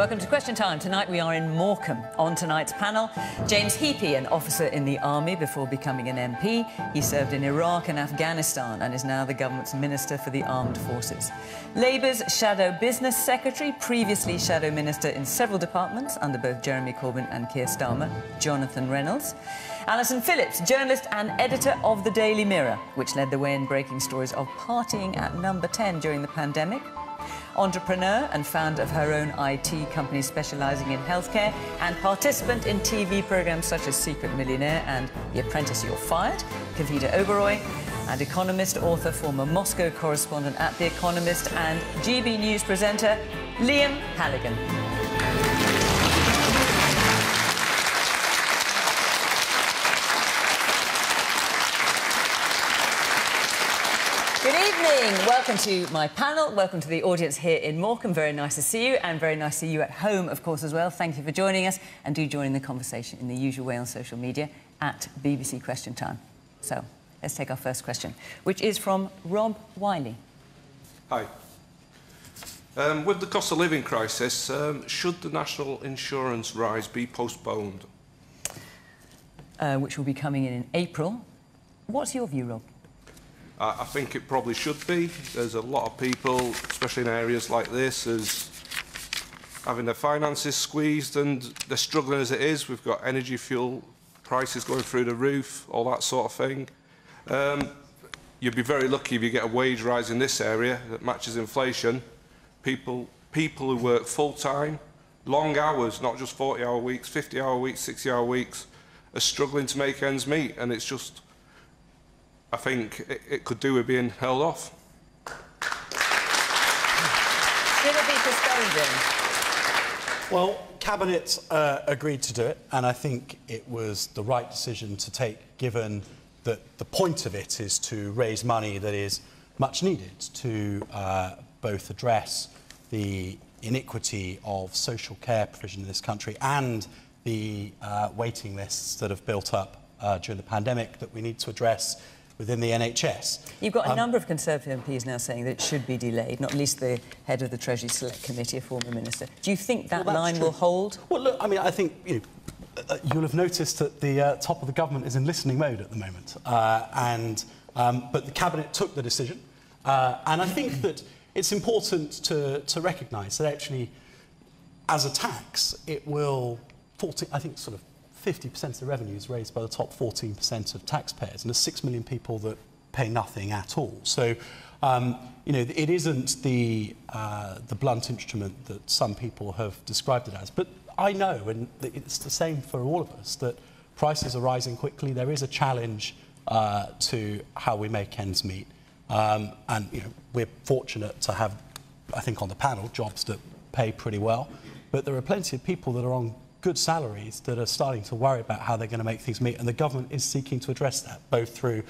Welcome to Question Time. Tonight we are in Morecambe. On tonight's panel, James Heappey, an officer in the army before becoming an MP. He served in Iraq and Afghanistan and is now the government's Minister for the Armed Forces. Labour's Shadow Business Secretary, previously Shadow Minister in several departments under both Jeremy Corbyn and Keir Starmer, Jonathan Reynolds. Alison Phillips, journalist and editor of the Daily Mirror, which led the way in breaking stories of partying at number 10 during the pandemic entrepreneur and founder of her own IT company specialising in healthcare, and participant in TV programmes such as Secret Millionaire and The Apprentice You're Fired, Kavita Oberoi, and economist, author, former Moscow correspondent at The Economist, and GB News presenter Liam Halligan. Evening. Welcome to my panel. Welcome to the audience here in Morecambe. Very nice to see you, and very nice to see you at home, of course, as well. Thank you for joining us, and do join in the conversation in the usual way on social media at BBC Question Time. So, let's take our first question, which is from Rob Wiley. Hi. Um, with the cost of living crisis, um, should the national insurance rise be postponed? Uh, which will be coming in in April. What's your view, Rob? I, think it probably should be. There's a lot of people, especially in areas like this, as having their finances squeezed and they're struggling as it is. We've got energy fuel prices going through the roof, all that sort of thing. Um, you'd be very lucky if you get a wage rise in this area that matches inflation. People, people who work full-time, long hours, not just 40-hour weeks, 50-hour weeks, 60-hour weeks, are struggling to make ends meet, and it's just I think it, it could do with being held off. Should it be postponed then? Well, Cabinet uh, agreed to do it, and I think it was the right decision to take, given that the point of it is to raise money that is much needed to uh, both address the iniquity of social care provision in this country and the uh, waiting lists that have built up uh, during the pandemic that we need to address within the NHS. You've got a um, number of Conservative MPs now saying that it should be delayed, not least the head of the Treasury Select Committee, a former minister. Do you think that well, line true. will hold? Well, look, I mean, I think you know, uh, you'll have noticed that the uh, top of the government is in listening mode at the moment, uh, and um, but the cabinet took the decision, uh, and I think that it's important to to recognise that actually, as a tax, it will 40, I think, sort of 50% of the revenue is raised by the top 14% of taxpayers, and there's 6 million people that pay nothing at all. So, um, you know, it isn't the, uh, the blunt instrument that some people have described it as. But I know, and it's the same for all of us, that prices are rising quickly. There is a challenge uh, to how we make ends meet. Um, and, you know, we're fortunate to have, I think, on the panel, jobs that pay pretty well. But there are plenty of people that are on good salaries that are starting to worry about how they're going to make things meet. And the government is seeking to address that, both through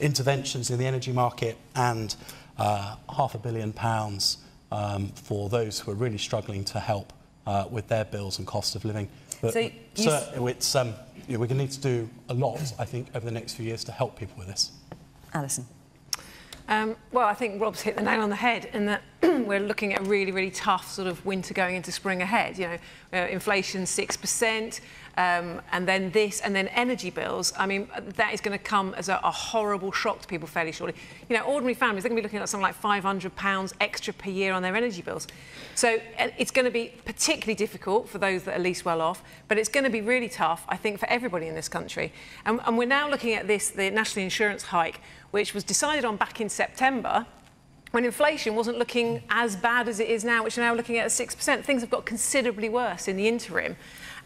interventions in the energy market and uh, half a billion pounds um, for those who are really struggling to help uh, with their bills and cost of living. But so so it's, um, you know, we're going to need to do a lot, I think, over the next few years to help people with this. Alison. Um, well, I think Rob's hit the nail on the head in that we're looking at a really, really tough sort of winter going into spring ahead. You know, uh, inflation 6%, um, and then this, and then energy bills. I mean, that is going to come as a, a, horrible shock to people fairly shortly. You know, ordinary families, they're going to be looking at something like £500 extra per year on their energy bills. So uh, it's going to be particularly difficult for those that are least well off, but it's going to be really tough, I think, for everybody in this country. And, and we're now looking at this, the national insurance hike, which was decided on back in September, when inflation wasn't looking as bad as it is now, which are now looking at 6%. Things have got considerably worse in the interim.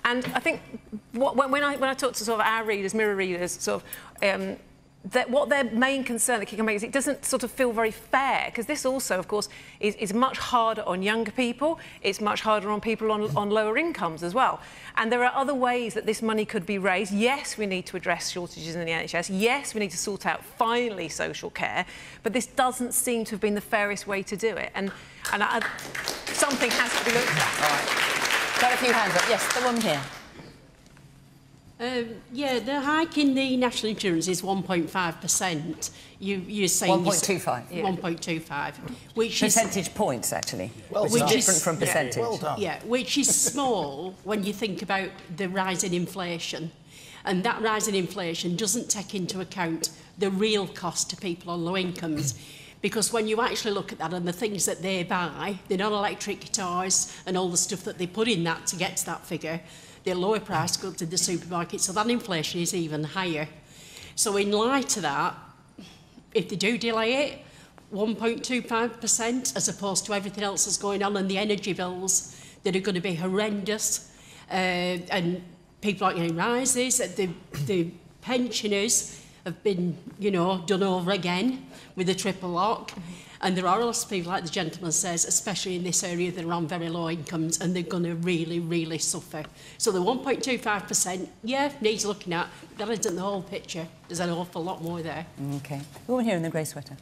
And I think what, when, I, when I talk to sort of our readers, mirror readers, sort of, um, that what their main concern that can make is it doesn't sort of feel very fair because this also of course is, is much harder on younger people. It's much harder on people on, on lower incomes as well. And there are other ways that this money could be raised. Yes we need to address shortages in the NHS yes we need to sort out finally social care. But this doesn't seem to have been the fairest way to do it. And and I, something has to be looked at. All right. Got a few hands up. Yes the one here Um, yeah, the hike in the national insurance is 1.5%. You, you're saying... 1.25. Yeah. 1.25, which Percentage is, points, actually, well which done. is different from percentage. Yeah, well done. yeah which is small when you think about the rise in inflation. And that rise in inflation doesn't take into account the real cost to people on low incomes. Because when you actually look at that and the things that they buy, the non-electric guitars and all the stuff that they put in that to get to that figure, they're lower priced goods in the supermarket, so that inflation is even higher. So in light of that, if they do delay it, 1.25% as opposed to everything else that's going on and the energy bills that are going to be horrendous uh, and people aren't getting rises, the, the pensioners have been, you know, done over again with the triple lock. And there are a lot of people, like the gentleman says, especially in this area, they're on very low incomes and they're going to really, really suffer. So the 1.25%, yeah, needs looking at, that isn't the whole picture. There's an awful lot more there. Okay. The woman here in the grey sweater.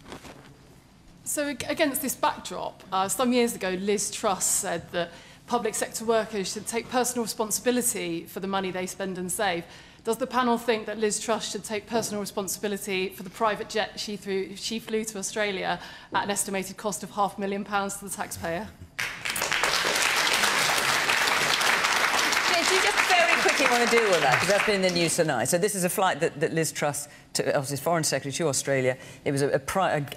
So against this backdrop, uh, some years ago, Liz Truss said that public sector workers should take personal responsibility for the money they spend and save. Does the panel think that Liz Truss should take personal responsibility for the private jet she, threw, she flew to Australia at an estimated cost of half a million pounds to the taxpayer? Do you just very quickly want to deal with that? Because that's been in the news tonight. So this is a flight that, that Liz Truss, to, obviously Foreign Secretary to Australia, it was a, a,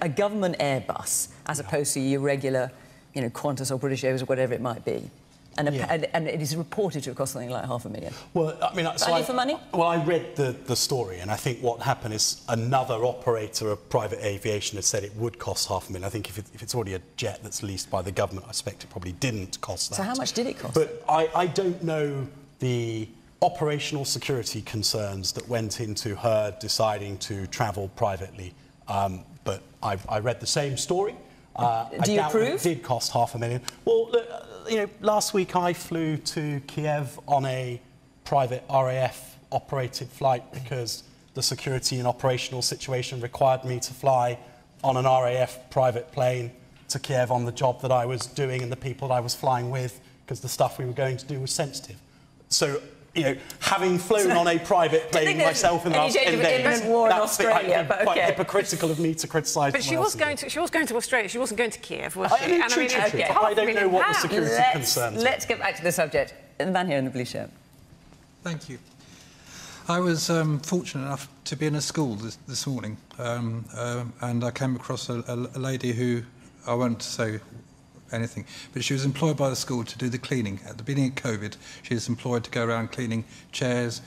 a government Airbus as opposed to your regular, you know, Qantas or British Airways or whatever it might be. And, a, Yeah. and, and it is reported to have cost something like half a million. Well, I mean, so Value I, for money? Well, I read the, the story, and I think what happened is another operator of private aviation had said it would cost half a million. I think if, it, if it's already a jet that's leased by the government, I suspect it probably didn't cost that. So how much did it cost? But I, I don't know the operational security concerns that went into her deciding to travel privately. Um, but I, I read the same story. Uh, Do I you doubt approve? It did cost half a million. Well, look, you know, last week I flew to Kiev on a private RAF-operated flight because the security and operational situation required me to fly on an RAF private plane to Kiev on the job that I was doing and the people that I was flying with because the stuff we were going to do was sensitive. So you know, having flown on a private plane think myself in the any last 10 days, imminent war in that's the- I- Australia, but quite hypocritical of me to criticise But she was going to she was going to Australia. She wasn't going to Kiev, was I- she? I- true, true, true. half I a don't know what the security let's, concerns are. let's get back to the subject. The man here in the blue shirt. Thank you. I was um, fortunate enough to be in a school this, this morning, um, um, and I came across a, a, a lady who I won't say anything, but she was employed by the school to do the cleaning. At the beginning of COVID, she was employed to go around cleaning chairs,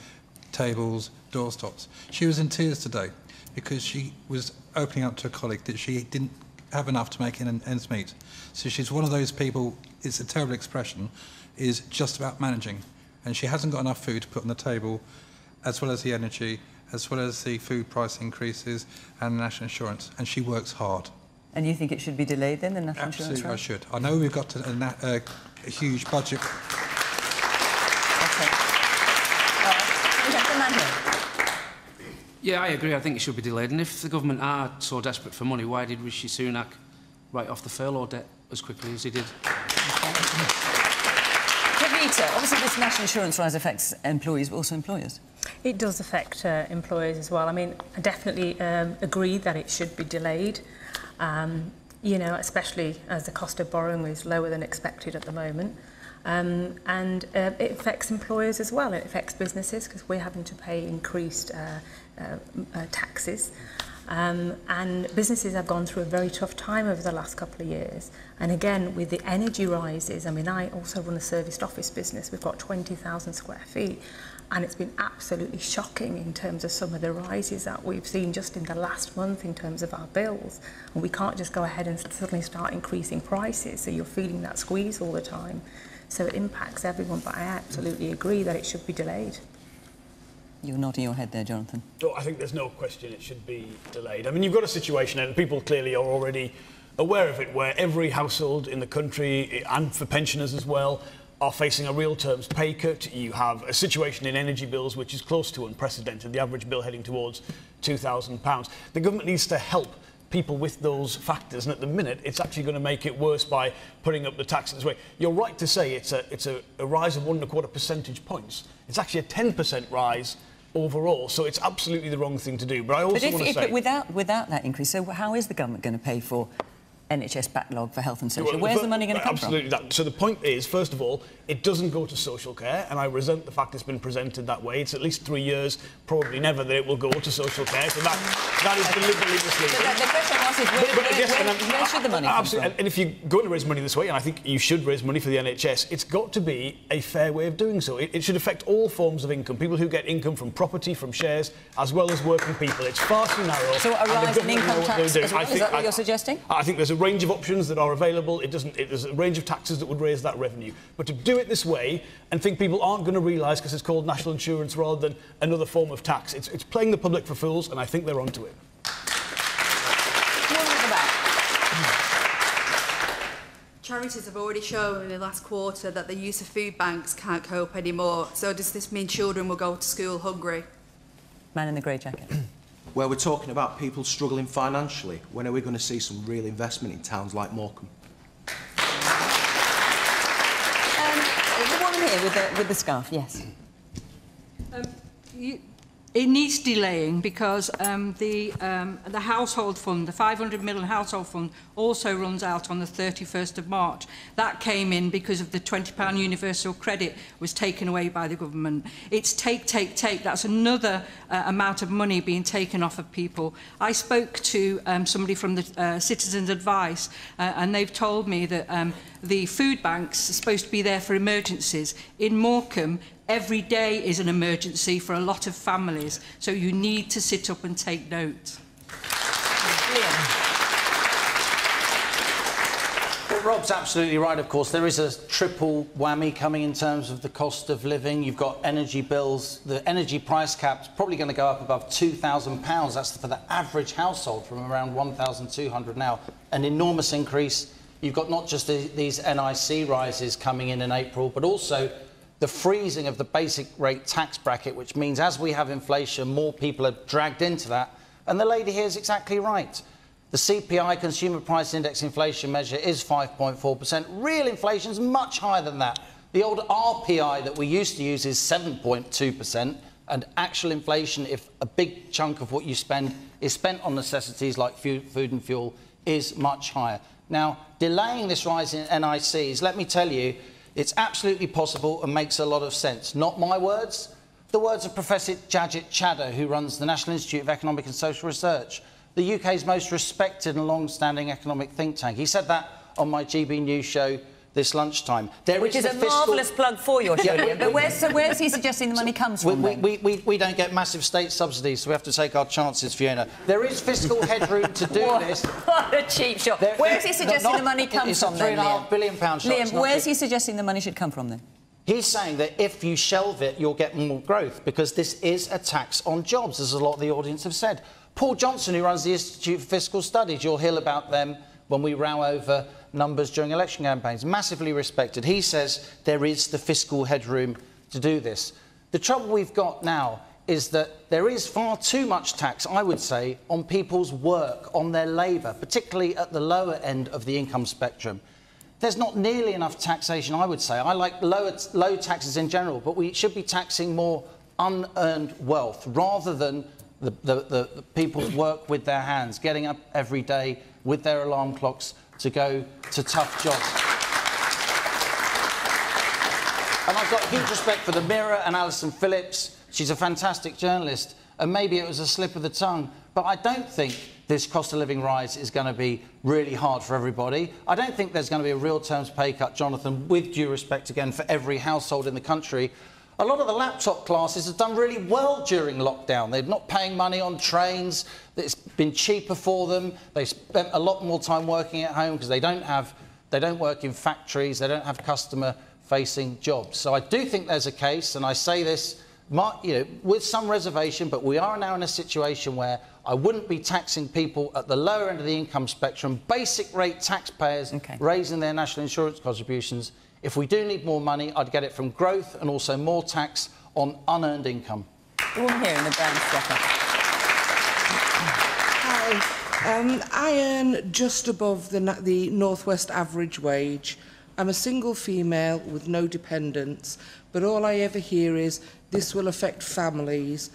tables, doorstops. She was in tears today because she was opening up to a colleague that she didn't have enough to make ends meet. So she's one of those people, it's a terrible expression, is just about managing. And she hasn't got enough food to put on the table, as well as the energy, as well as the food price increases and national insurance. And she works hard. And you think it should be delayed then, the national Absolutely, I should. I know we've got a, a, a, a huge budget. Okay. All right. Okay, the man here. Yeah, I agree. I think it should be delayed. And if the government are so desperate for money, why did Rishi Sunak write off the furlough debt as quickly as he did? Kavita, obviously this national insurance rise affects employees, but also employers. It does affect uh, employers as well. I mean, I definitely um, agree that it should be delayed, um, you know, especially as the cost of borrowing is lower than expected at the moment. Um, and uh, it affects employers as well. It affects businesses because we're having to pay increased uh, uh, uh, taxes. Um, and businesses have gone through a very tough time over the last couple of years. And again, with the energy rises, I mean, I also run a serviced office business. We've got 20,000 square feet. And it's been absolutely shocking in terms of some of the rises that we've seen just in the last month in terms of our bills. And we can't just go ahead and suddenly start increasing prices. So you're feeling that squeeze all the time. So it impacts everyone. But I absolutely agree that it should be delayed. You're nodding your head there, Jonathan. Oh, I think there's no question it should be delayed. I mean, you've got a situation, and people clearly are already aware of it, where every household in the country, and for pensioners as well, are facing a real terms pay cut. You have a situation in energy bills which is close to unprecedented, the average bill heading towards £2,000. The government needs to help people with those factors, and at the minute, it's actually going to make it worse by putting up the tax this way. You're right to say it's a, it's a, a rise of one and a quarter percentage points. It's actually a 10% rise overall. So it's absolutely the wrong thing to do. But I also But, if, want to if, say... but without, without that increase, so how is the government going to pay for NHS backlog for health and social? Well, Where's the money going to come absolutely That. So the point is, first of all, it doesn't go to social care, and I resent the fact it's been presented that way. It's at least three years, probably never, that it will go to social care. So that, that is deliberately from? misleading. The, the question was, is where, But- but where, yes, where, and where should the money Absolutely. from? And if you're going to raise money this way, and I think you should raise money for the NHS, it's got to be a fair way of doing so. It, it should affect all forms of income. People who get income from property, from shares, as well as working people. It's far too narrow. So a rise in income tax as well? I Is that what I- you're suggesting? I think there's a range of options that are available. It doesn't. It, there's a range of taxes that would raise that revenue. But to do it this way and think people aren't going to realise because it's called national insurance rather than another form of tax, it's, it's playing the public for fools, and I think they're onto it. Woman at the back. Charities have already shown in the last quarter that the use of food banks can't cope anymore. So does this mean children will go to school hungry? Man in the grey jacket. Where we're talking about people struggling financially, when are we going to see some real investment in towns like Morecambe? Um, the woman here with the, with the scarf, yes. Um, you, It needs delaying because um, the, um, the household fund, the 500 million household fund, also runs out on the 31st of March. That came in because of the £20 universal credit was taken away by the government. It's take, take, take. That's another uh, amount of money being taken off of people. I spoke to um, somebody from the uh, Citizens Advice uh, and they've told me that um, the food banks are supposed to be there for emergencies. In Morecambe, every day is an emergency for a lot of families, so you need to sit up and take note. Well, Rob's absolutely right, of course. There is a triple whammy coming in terms of the cost of living. You've got energy bills. The energy price cap's probably going to go up above £2,000. That's for the average household from around 1,200 now. An enormous increase. You've got not just the, these NIC rises coming in in April, but also the freezing of the basic rate tax bracket, which means as we have inflation, more people are dragged into that. And the lady here is exactly right. The CPI, Consumer Price Index inflation measure, is 5.4%. Real inflation is much higher than that. The old RPI that we used to use is 7.2%, and actual inflation, if a big chunk of what you spend is spent on necessities like food and fuel, is much higher. Now, delaying this rise in NICs, let me tell you, it's absolutely possible and makes a lot of sense. Not my words, the words of Professor Jagjit Chadha, who runs the National Institute of Economic and Social Research, the UK's most respected and long-standing economic think tank. He said that on my GB News show this lunchtime. There Which is the a fiscal- marvellous plug for your show, Yeah, But where's, so where's he suggesting the money comes from? we, we, we, we don't get massive state subsidies, so we have to take our chances, Fiona. There is fiscal headroom to do What- this. What a cheap shot. There- Where's he suggesting not- the money comes from three then, Liam? billion pound shot. Liam, where's cheap. he suggesting the money should come from then? He's saying that if you shelve it, you'll get more growth because this is a tax on jobs, as a lot of the audience have said. Paul Johnson, who runs the Institute for Fiscal Studies, you'll hear about them when we row over numbers during election campaigns. Massively respected. He says there is the fiscal headroom to do this. The trouble we've got now is that there is far too much tax, I would say, on people's work, on their labour, particularly at the lower end of the income spectrum. There's not nearly enough taxation, I would say. I like lower, low taxes in general, but we should be taxing more unearned wealth rather than the, the, the, the people's work with their hands, getting up every day with their alarm clocks to go to tough jobs. And I've got huge respect for the Mirror and Alison Phillips. She's a fantastic journalist, and maybe it was a slip of the tongue, but I don't think this cost of living rise is going to be really hard for everybody. I don't think there's going to be a real terms pay cut, Jonathan, with due respect again for every household in the country. A lot of the laptop classes have done really well during lockdown. They're not paying money on trains. It's been cheaper for them. They spent a lot more time working at home because they don't have, they don't work in factories. They don't have customer facing jobs. So I do think there's a case, and I say this you know, with some reservation, but we are now in a situation where I wouldn't be taxing people at the lower end of the income spectrum, basic rate taxpayers raising their national insurance contributions. If we do need more money, I'd get it from growth and also more tax on unearned income. The woman here in the brown sweater. Hi. Um, I earn just above the, the Northwest average wage. I'm a single female with no dependents, but all I ever hear is this will affect families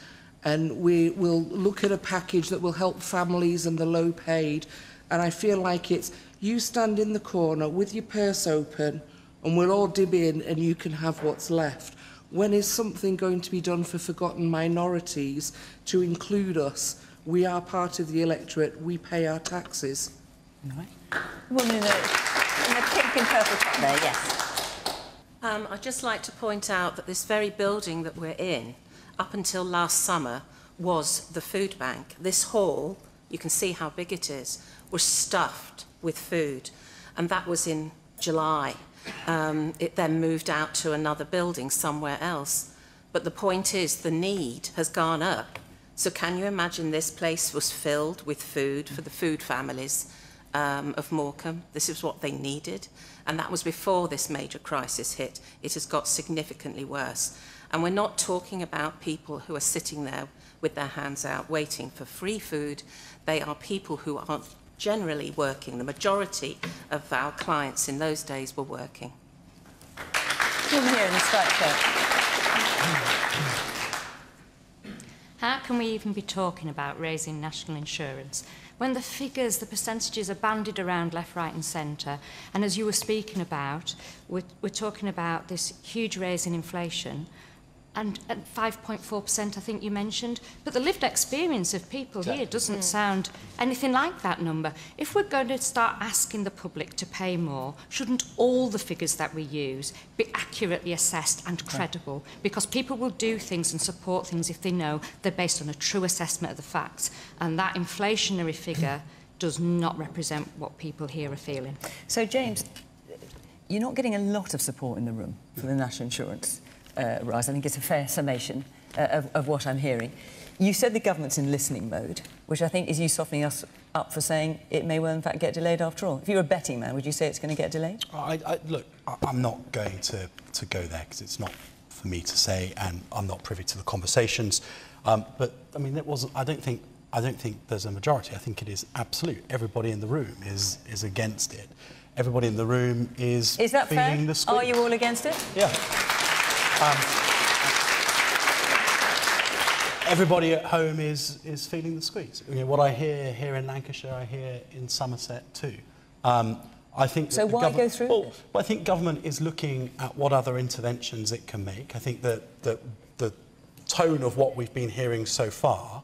and we will look at a package that will help families and the low paid. And I feel like it's you stand in the corner with your purse open and we'll all dib in and you can have what's left. When is something going to be done for forgotten minorities to include us? We are part of the electorate, we pay our taxes. Woman in the, in the pink and purple top there, yes. Um, I'd just like to point out that this very building that we're in, up until last summer, was the food bank. This hall, you can see how big it is, was stuffed with food, and that was in July. um, it then moved out to another building somewhere else. But the point is, the need has gone up. So can you imagine this place was filled with food for the food families um, of Morecambe? This is what they needed. And that was before this major crisis hit. It has got significantly worse. And we're not talking about people who are sitting there with their hands out waiting for free food. They are people who are generally working. The majority of our clients in those days were working. Woman here in the. How can we even be talking about raising national insurance when the figures, the percentages are bandied around left, right and centre? And as you were speaking about, we're, we're talking about this huge raise in inflation and at 5.4% I think you mentioned, but the lived experience of people exactly. here doesn't mm. sound anything like that number. If we're going to start asking the public to pay more, shouldn't all the figures that we use be accurately assessed and credible? Because people will do things and support things if they know they're based on a true assessment of the facts, and that inflationary figure does not represent what people here are feeling. So James, you're not getting a lot of support in the room for the national insurance. Uh. I think it's a fair summation uh, of, of what I'm hearing. You said the government's in listening mode, which I think is you softening us up for saying it may well, in fact, get delayed after all. If you were a betting man, would you say it's going to get delayed? I, I, look, I, I'm not going to, to go there because it's not for me to say, and I'm not privy to the conversations. Um, but I mean, it wasn't. I don't think. I don't think there's a majority. I think it is absolute. Everybody in the room is is against it. Everybody in the room is Is that feeling fair? the squeeze. Are you all against it? Yeah. Um, everybody at home is, is feeling the squeeze. You know, what I hear here in Lancashire, I hear in Somerset too. Um, I think So why go government- through Well, well, I think government is looking at what other interventions it can make. I think that, that the tone of what we've been hearing so far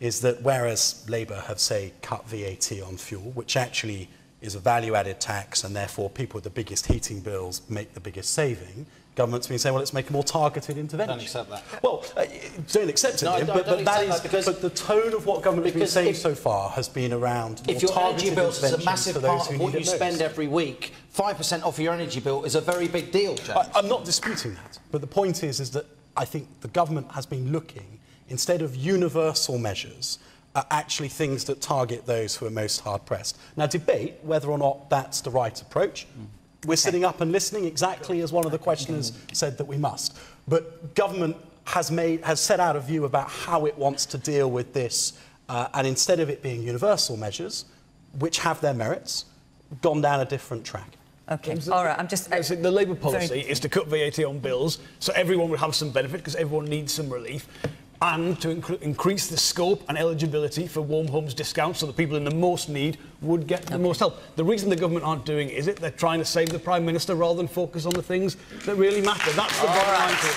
is that whereas Labour have, say, cut VAT on fuel, which actually is a value-added tax and therefore people with the biggest heating bills make the biggest saving, government's been saying, well, let's make a more targeted intervention. Don't accept that. Well, uh, don't accept it, No, I but, but that is that but the tone of what government has been saying if- so far has been around If more your energy targeted bill is a massive part of what you it spend every week, 5% off your energy bill is a very big deal, James. I, I'm not disputing that, but the point is, is that I think the government has been looking, instead of universal measures, at actually things that target those who are most hard pressed. Now, debate whether or not that's the right approach. We're sitting up and listening exactly as one of the questioners said that we must. But government has, made, has set out a view about how it wants to deal with this, uh, and instead of it being universal measures, which have their merits, gone down a different track. Okay, all right, I'm just... uh, the Labour policy very- is to cut VAT on bills so everyone would have some benefit because everyone needs some relief and to incre- increase the scope and eligibility for warm homes discounts so the people in the most need would get the most help. The reason the government aren't doing it is it they're trying to save the Prime Minister rather than focus on the things that really matter. That's the All bottom right. line to it.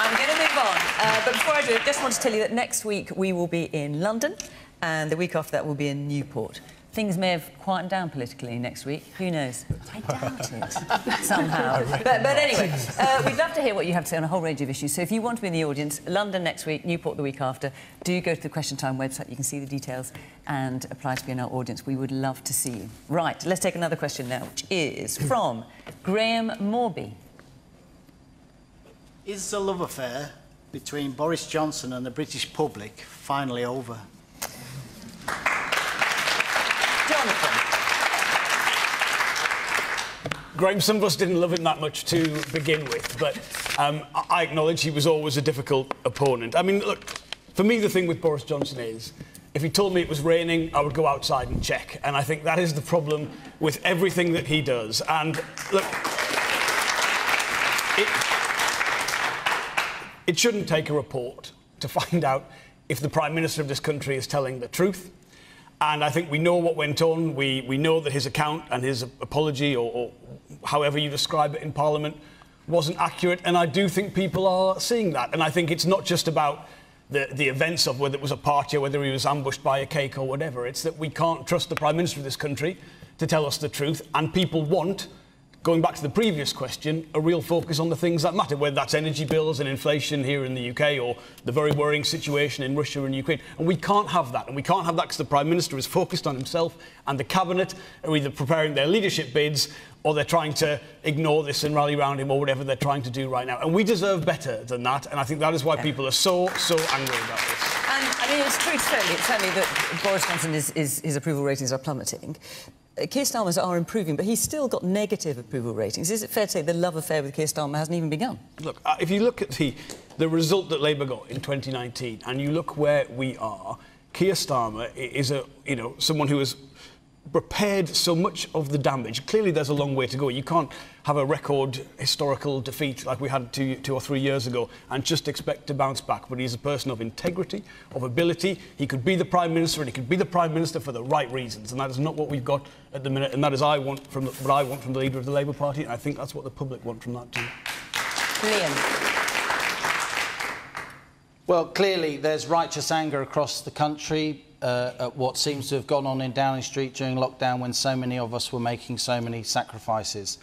I'm going to move on. Uh, but before I do, I just want to tell you that next week we will be in London, and the week after that we'll be in Newport. Things may have quietened down politically next week. Who knows? I doubt it somehow. but, but anyway, uh, we'd love to hear what you have to say on a whole range of issues. So if you want to be in the audience, London next week, Newport the week after, do go to the Question Time website. You can see the details and apply to be in our audience. We would love to see you. Right, let's take another question now, which is from Graham Morby. Is the love affair between Boris Johnson and the British public finally over? Graham, some of us didn't love him that much to begin with, but um, I- I acknowledge he was always a difficult opponent. I mean, look, for me, the thing with Boris Johnson is if he told me it was raining, I would go outside and check. And I think that is the problem with everything that he does. And look, it, It shouldn't take a report to find out if the Prime Minister of this country is telling the truth. And I think we know what went on. We, we know that his account and his apology, or, or however you describe it in Parliament, wasn't accurate. And I do think people are seeing that. And I think it's not just about the, the events of whether it was a party or whether he was ambushed by a cake or whatever. It's that we can't trust the Prime Minister of this country to tell us the truth. And people want going back to the previous question, a real focus on the things that matter, whether that's energy bills and inflation here in the UK or the very worrying situation in Russia and Ukraine. And we can't have that. And we can't have that because the Prime Minister is focused on himself and the Cabinet are either preparing their leadership bids or they're trying to ignore this and rally around him or whatever they're trying to do right now. And we deserve better than that. And I think that is why people are so, so angry about this. I mean, it's true, certainly, certainly that Boris Johnson is, is, his approval ratings are plummeting. Uh, Keir Starmer's are improving, but he's still got negative approval ratings. Is it fair to say the love affair with Keir Starmer hasn't even begun? Look, uh, if you look at the, the result that Labour got in 2019 and you look where we are, Keir Starmer is a, you know, someone who has repaired so much of the damage. Clearly, there's a long way to go. You can't have a record historical defeat like we had two, two or three years ago and just expect to bounce back. But he's a person of integrity, of ability. He could be the Prime Minister and he could be the Prime Minister for the right reasons. And that is not what we've got at the minute. And that is I want from the, what I want from the leader of the Labour Party. And I think that's what the public want from that too. Liam. Well, clearly there's righteous anger across the country uh, at what seems to have gone on in Downing Street during lockdown when so many of us were making so many sacrifices,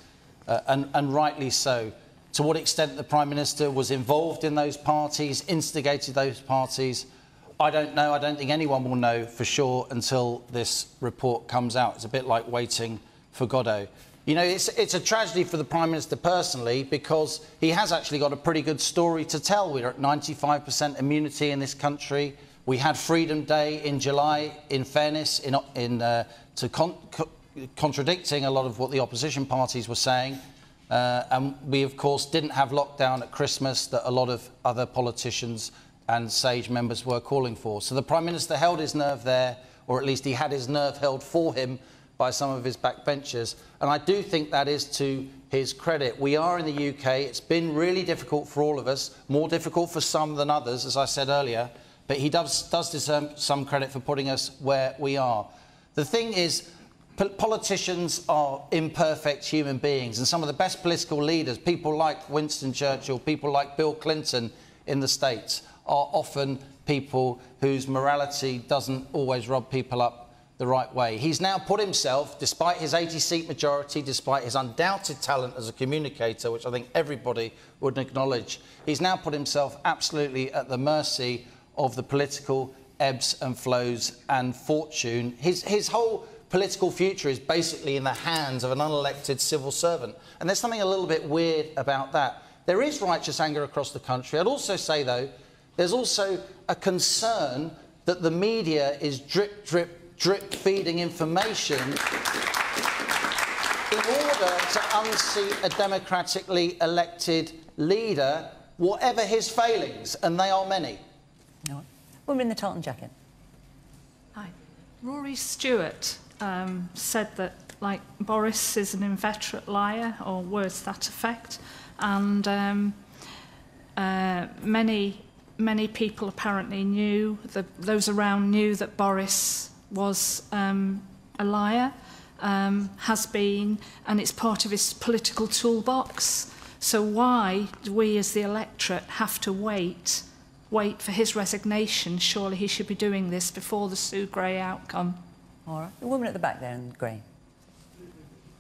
uh, and, and rightly so. To what extent the Prime Minister was involved in those parties, instigated those parties, I don't know. I don't think anyone will know for sure until this report comes out. It's a bit like waiting for Godot. You know, it's, it's a tragedy for the Prime Minister personally because he has actually got a pretty good story to tell. We're at 95% immunity in this country. We had Freedom Day in July, in fairness, in, in, uh, to con co contradicting a lot of what the opposition parties were saying. Uh, and we, of course, didn't have lockdown at Christmas that a lot of other politicians and SAGE members were calling for. So the Prime Minister held his nerve there, or at least he had his nerve held for him by some of his backbenchers. And I do think that is to his credit. We are in the UK. It's been really difficult for all of us, more difficult for some than others, as I said earlier but he does, does deserve some credit for putting us where we are. The thing is, politicians are imperfect human beings, and some of the best political leaders, people like Winston Churchill, people like Bill Clinton in the States, are often people whose morality doesn't always rub people up the right way. He's now put himself, despite his 80 seat majority, despite his undoubted talent as a communicator, which I think everybody would acknowledge, he's now put himself absolutely at the mercy of the political ebbs and flows and fortune. His, his whole political future is basically in the hands of an unelected civil servant. And there's something a little bit weird about that. There is righteous anger across the country. I'd also say, though, there's also a concern that the media is drip, drip, drip feeding information in order to unseat a democratically elected leader, whatever his failings, and they are many. No. Woman in the tartan jacket. Hi. Rory Stewart um, said that, like, Boris is an inveterate liar, or words to that effect, and um, uh, many many people apparently knew, the, those around knew that Boris was um, a liar, um, has been, and it's part of his political toolbox. So why do we as the electorate have to wait wait for his resignation. Surely he should be doing this before the Sue Gray outcome. All right. The woman at the back there in grey.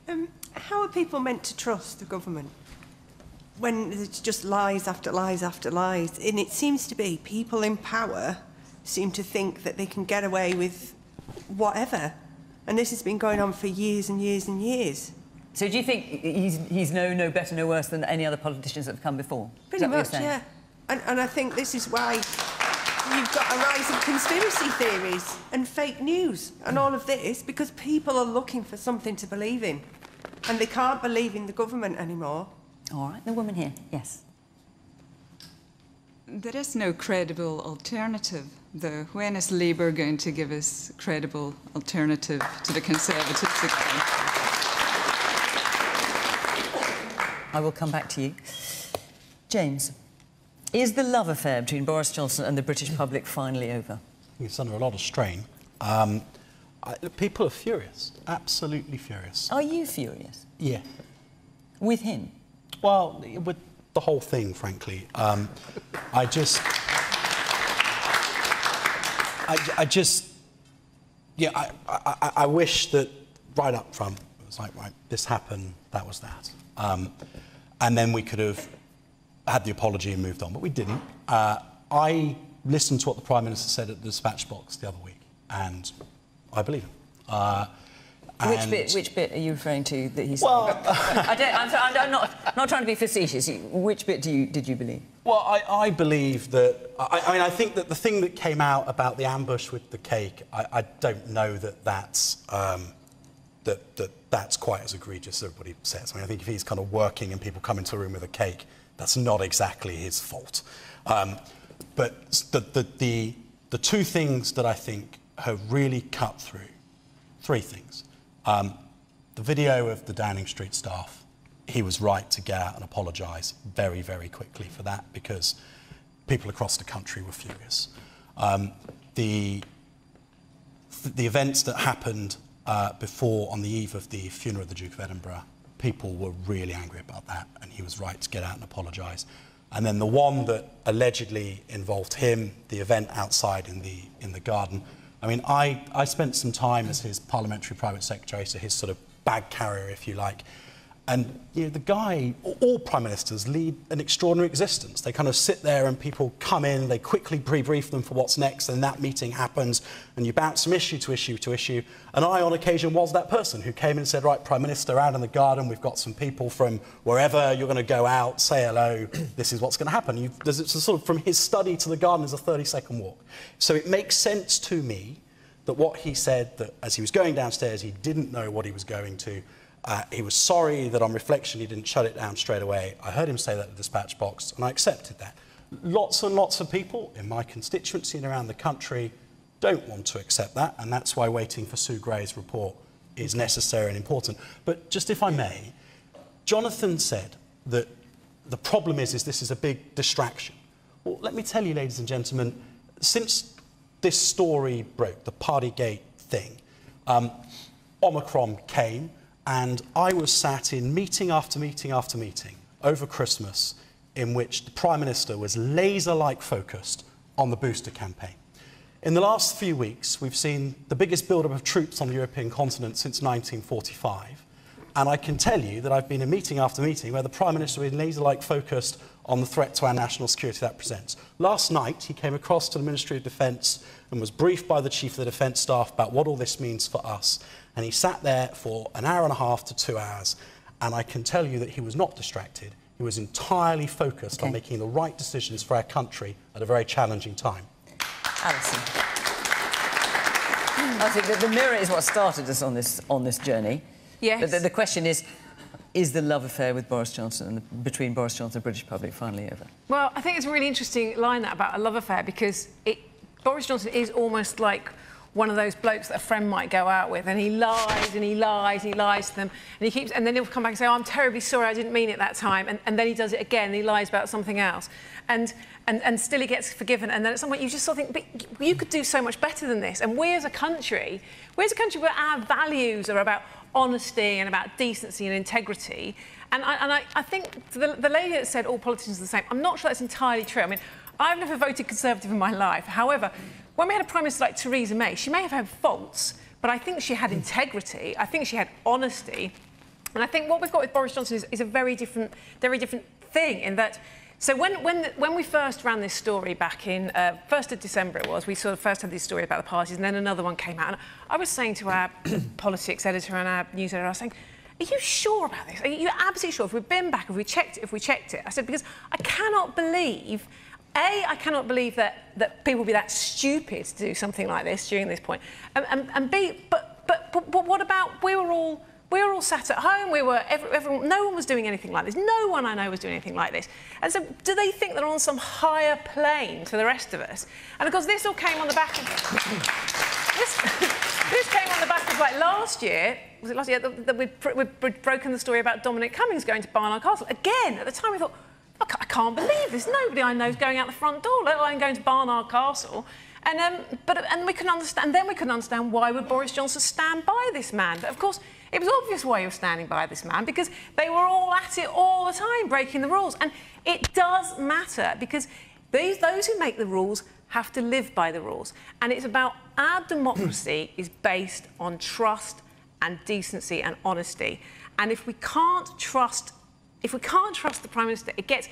Um, how are people meant to trust the government when it's just lies after lies after lies? And it seems to be people in power seem to think that they can get away with whatever. And this has been going on for years and years and years. So do you think he's, he's no, no better, no worse than any other politicians that have come before? Pretty much, yeah. And, and I think this is why you've got a rise of conspiracy theories and fake news and all of this because people are looking for something to believe in and they can't believe in the government anymore. All right, the woman here, yes. There is no credible alternative, though. When is Labour going to give us credible alternative to the Conservatives again? I will come back to you. James Is the love affair between Boris Johnson and the British public finally over? It's under a lot of strain. Um, I, people are furious, absolutely furious. Are you furious? Yeah. With him? Well, with the whole thing, frankly. Um, I just. I, I just. Yeah, I, I, I wish that right up front it was like, right, this happened, that was that. Um, and then we could have had the apology and moved on, but we didn't. Uh, I listened to what the Prime Minister said at the dispatch box the other week, and I believe him. Uh, Which bit? Which bit are you referring to that he said? Well- I don't, I'm, sorry, I'm not, not trying to be facetious. Which bit do you, did you believe? Well, I, I believe that. I, I mean, I think that the thing that came out about the ambush with the cake, I, I don't know that that's um, that, that that's quite as egregious as everybody says. I mean, I think if he's kind of working and people come into a room with a cake, that's not exactly his fault. Um, but the, the, the, the two things that I think have really cut through, three things. Um, the video of the Downing Street staff, he was right to get out and apologise very, very quickly for that because people across the country were furious. Um, the, the events that happened uh, before, on the eve of the funeral of the Duke of Edinburgh, people were really angry about that, and he was right to get out and apologise. And then the one that allegedly involved him, the event outside in the, in the garden. I mean, I, I spent some time as his parliamentary private secretary, so his sort of bag carrier, if you like. And you know, the guy, all prime ministers lead an extraordinary existence. They kind of sit there and people come in, they quickly pre-brief them for what's next, and that meeting happens, and you bounce from issue to issue to issue. And I, on occasion, was that person who came in and said, Right, Prime Minister, out in the garden, we've got some people from wherever, you're going to go out, say hello, this is what's going to happen. You've, there's, it's sort of from his study to the garden is a 30 second walk. So it makes sense to me that what he said, that as he was going downstairs, he didn't know what he was going to. Uh, he was sorry that on reflection he didn't shut it down straight away. I heard him say that at the dispatch box, and I accepted that. Lots and lots of people in my constituency and around the country don't want to accept that, and that's why waiting for Sue Gray's report is necessary and important. But just if I may, Jonathan said that the problem is, is this is a big distraction. Well, let me tell you, ladies and gentlemen, since this story broke, the Partygate thing, um, Omicron came, and I was sat in meeting after meeting after meeting over Christmas in which the Prime Minister was laser like focused on the booster campaign. In the last few weeks, we've seen the biggest buildup of troops on the European continent since 1945. And I can tell you that I've been in meeting after meeting where the Prime Minister was laser like focused on the threat to our national security that presents. Last night, he came across to the Ministry of Defence and was briefed by the Chief of the Defence Staff about what all this means for us. And he sat there for an hour and a half to two hours. And I can tell you that he was not distracted. He was entirely focused on making the right decisions for our country at a very challenging time. Alison. I think that the mirror is what started us on this on this journey. Yes. The, the, the question is, is the love affair with Boris Johnson and the, between Boris Johnson and the British public finally over? Well, I think it's a really interesting line that about a love affair because it, Boris Johnson is almost like one of those blokes that a friend might go out with and he lies and he lies and he lies to them and he keeps and then he'll come back and say oh, I'm terribly sorry I didn't mean it that time and, and then he does it again and he lies about something else and, and and still he gets forgiven and then at some point you just sort of think but you could do so much better than this and we as a country we as a country where our values are about honesty and about decency and integrity and I, and I, I think the, the lady that said all politicians are the same I'm not sure that's entirely true I mean I've never voted Conservative in my life however when we had a Prime Minister like Theresa May, she may have had faults, but I think she had integrity. I think she had honesty. And I think what we've got with Boris Johnson is, is a very different, very different thing in that. So when, when, when we first ran this story back in, uh, 1st of December it was, we sort of first had this story about the parties and then another one came out. And I was saying to our politics editor and our news editor, I was saying, are you sure about this? Are you absolutely sure? If we've been back, if we checked it, if we checked it. I said, because I cannot believe a, I cannot believe that, that people would be that stupid to do something like this during this point. And, and, and B, but, but, but, but what about, we were all, we were all sat at home, we were, every, everyone, no one was doing anything like this. No one I know was doing anything like this. And so do they think they're on some higher plane to the rest of us? And of course, this all came on the back of... this, this came on the back of, like, last year, was it last year, that, we'd, we'd, broken the story about Dominic Cummings going to Barnard Castle. Again, at the time we thought, I ca- I can't believe this. Nobody I know is going out the front door, let alone going to Barnard Castle. And, um, but, and we can understand, then we can understand why would Boris Johnson stand by this man. But of course, it was obvious why he was standing by this man because they were all at it all the time, breaking the rules. And it does matter because these, those who make the rules have to live by the rules. And it's about our democracy is based on trust and decency and honesty. And if we can't trust, if we can't trust the Prime Minister, it gets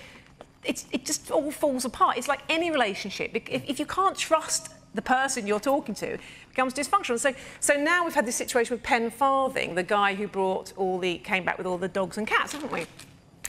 it just all falls apart. It's like any relationship. If, if you can't trust the person you're talking to, becomes dysfunctional. So, so now we've had this situation with Pen Farthing, the guy who brought all the, came back with all the dogs and cats, haven't we?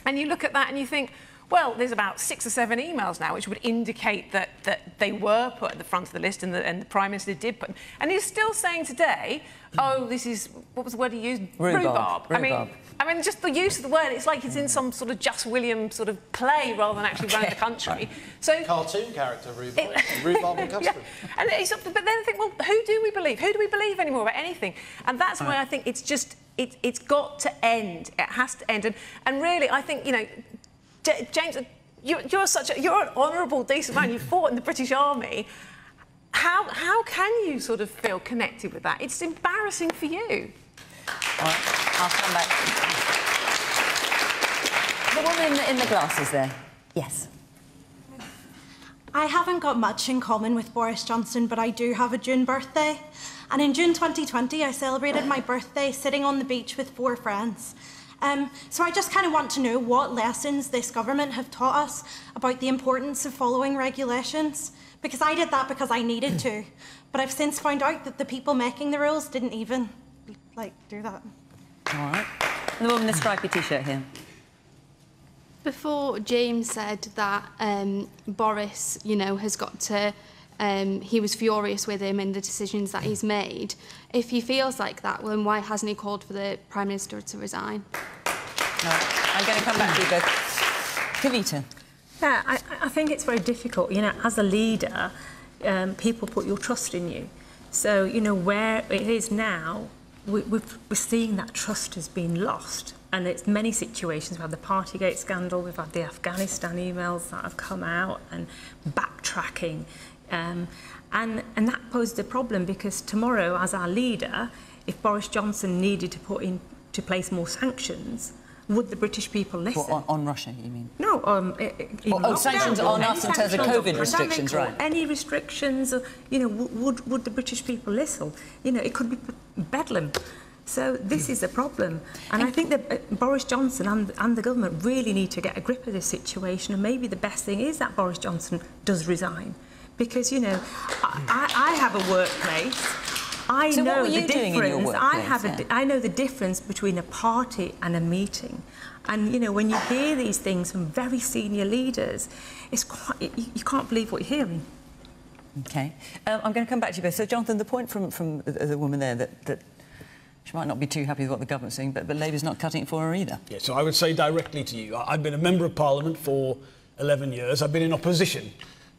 And you look at that and you think, well, there's about six or seven emails now which would indicate that, that they were put at the front of the list and the, and the Prime Minister did put them. And he's still saying today, oh, this is, what was the word he used? Rhubarb. I mean, I mean, just the use of the word, it's like it's in some sort of Just William sort of play rather than actually running the country. So Cartoon character, Rhubarb, Rhubarb and yeah. And it's, but then I think, well, who do we believe? Who do we believe anymore about anything? And that's why I think it's just, it, it's got to end. It has to end. And, and really, I think, you know, J- James, you, you're such a, you're an honourable, decent man. You fought in the British Army. How, how can you sort of feel connected with that? It's embarrassing for you. All right, I'll come back. The woman in the, in the glasses there. Yes. I haven't got much in common with Boris Johnson, but I do have a June birthday. And in June 2020, I celebrated my birthday sitting on the beach with four friends. Um, so I just kind of want to know what lessons this government have taught us about the importance of following regulations. Because I did that because I needed to. But I've since found out that the people making the rules didn't even, like, do that. All right. And the woman in the stripy t-shirt here. Before James said that um, Boris, you know, has got to, um, he was furious with him and the decisions that he's made. If he feels like that, well, then why hasn't he called for the Prime Minister to resign? I'm going to come back to you both. Kavita. Yeah, I, I think it's very difficult. You know, as a leader, um, people put your trust in you. So, you know, where it is now, we, we've, we're seeing that trust has been lost. And it's many situations. We've had the Partygate scandal, we've had the Afghanistan emails that have come out and backtracking. Um, and, and that posed a problem because tomorrow, as our leader, if Boris Johnson needed to put into place more sanctions, would the British people listen? On, on Russia, you mean? No, um, i- i- even oh, sanctions on any us in terms of COVID restrictions, right. Any restrictions, uh, you know, would, would the British people listen? You know, it could be bedlam. So this is a problem. And I think that uh, Boris Johnson and, and the government really need to get a grip of this situation. And maybe the best thing is that Boris Johnson does resign. Because, you know, I, I I have a workplace. I So what know were you the doing in your difference. I have a yeah? di- I know the difference between a party and a meeting. And you know, when you hear these things from very senior leaders, it's quite you, you can't believe what you're hearing. Okay. Um, I'm going to come back to you both. So, Jonathan, the point from, from the, the woman there that, that she might not be too happy with what the government's saying, but, but Labour's not cutting it for her either. Yeah, so I would say directly to you, I've been a member of Parliament for 11 years. I've been in opposition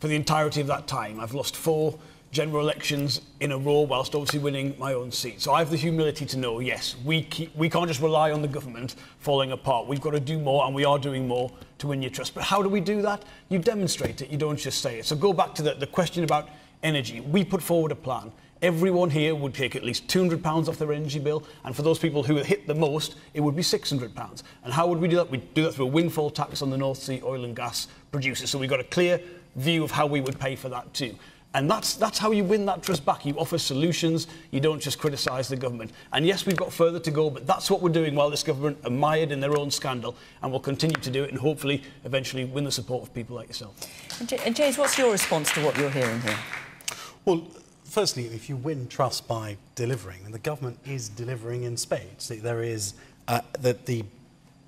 for the entirety of that time. I've lost four general elections in a row whilst obviously winning my own seat. So I have the humility to know, yes, we, keep, we can't just rely on the government falling apart. We've got to do more, and we are doing more to win your trust. But how do we do that? You demonstrate it, you don't just say it. So go back to the, the question about energy. We put forward a plan. Everyone here would take at least £200 off their energy bill, and for those people who hit the most, it would be £600. And how would we do that? We'd do that through a windfall tax on the North Sea oil and gas producers. So we've got a clear view of how we would pay for that too. And that's, that's how you win that trust back. You offer solutions, you don't just criticise the government. And yes, we've got further to go, but that's what we're doing while this government are mired in their own scandal, and we'll continue to do it and hopefully eventually win the support of people like yourself. And J- and James, what's your response to what you're hearing here? Well, firstly, if you win trust by delivering, and the government is delivering in spades, there is uh, the, the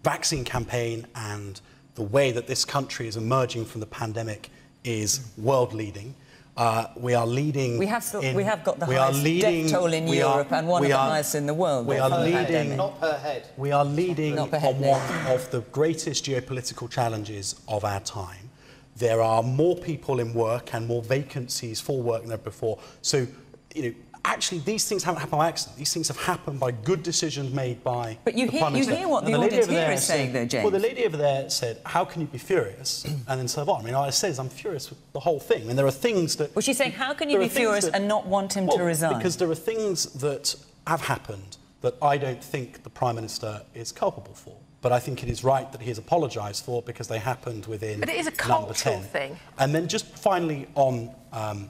vaccine campaign and the way that this country is emerging from the pandemic is world leading. Uh, we are leading. We have, still, in- we have got the we are highest leading, death toll in we are- Europe and one of we the are- highest in the world. We are leading. Not per head. We are leading Not per on head, no. one of the greatest geopolitical challenges of our time. There are more people in work and more vacancies for work than ever before. So you know, actually these things haven't happened by accident. These things have happened by good decisions made by But you the hear- Prime you hear what And the lady audience over here there is saying, said- though, Well, the lady over there said, how can you be furious and then serve on? I mean, all I says I'm furious with the whole thing. I mean, there are things that... Well, she's saying, how can you be furious that- and not want him to resign? Because there are things that have happened that I don't think the Prime Minister is culpable for. But I think it is right that he has apologised for because they happened within But it is a number cultural 10. thing. And then just finally on, um,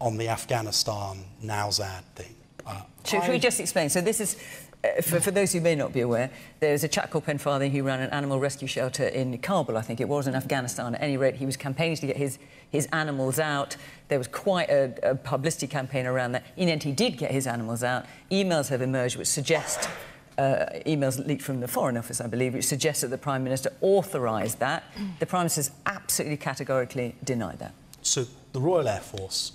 on the Afghanistan Nowzad thing. Uh, Should, should we just explain? So this is, uh, for, for those who may not be aware, there's a chap called Pen Farthing who ran an animal rescue shelter in Kabul, I think it was, in Afghanistan. At any rate, he was campaigning to get his, his animals out. There was quite a, a publicity campaign around that. In end, he did get his animals out. Emails have emerged which suggest uh, emails leaked from the Foreign Office, I believe, which suggests that the Prime Minister authorised that. The Prime Minister's absolutely categorically denied that. So the Royal Air Force